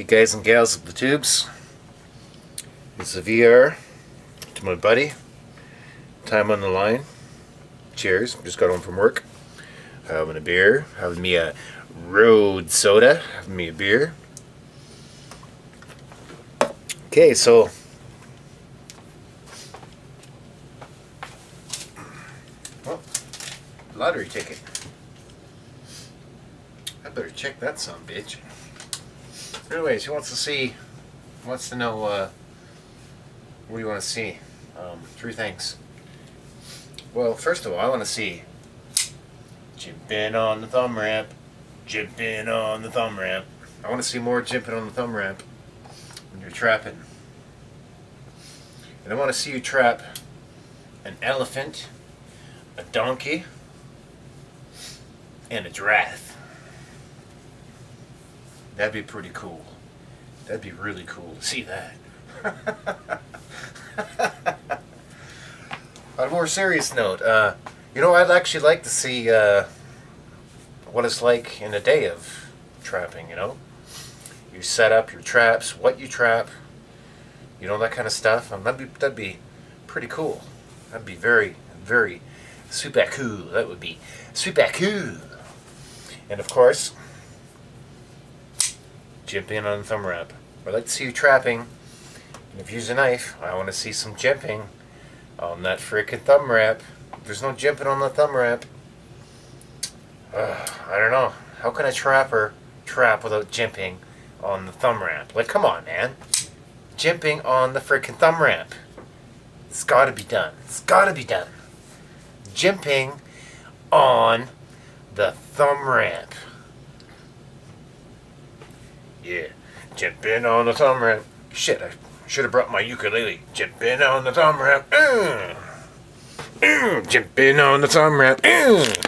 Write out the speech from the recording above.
You guys and gals of the tubes. It's a VR to my buddy. Time on the line. Cheers. Just got home from work. Having a beer. Having me a road soda. Having me a beer. Okay, so lottery ticket. I better check that some bitch. Anyways, he wants to see, wants to know, uh, what do you want to see? Um, three things. Well, first of all, I want to see jimping on the thumb ramp, jimping on the thumb ramp. I want to see more jimping on the thumb ramp when you're trapping. And I want to see you trap an elephant, a donkey, and a giraffe. That'd be pretty cool. That'd be really cool to see that. On a more serious note, uh, you know, I'd actually like to see uh, what it's like in a day of trapping, you know? You set up your traps, what you trap, you know, that kind of stuff. That'd, be, that'd be pretty cool. That'd be very, very super cool. That would be super cool. And of course, jimping on the thumb ramp. I'd like to see you trapping. And if you use a knife, I want to see some jimping on that freaking thumb ramp. There's no jimping on the thumb. Uh, I don't know. How can a trapper trap without jimping on the thumb ramp? Like, come on, man. Jimping on the freaking thumb ramp. It's gotta be done. It's gotta be done. Jimping on the thumb ramp. Yeah, jimping on the thumb ramp. Shit, I should have brought my ukulele. Jimping on the thumb ramp. Mm. Mm. Jimping on the thumb ramp. Mm.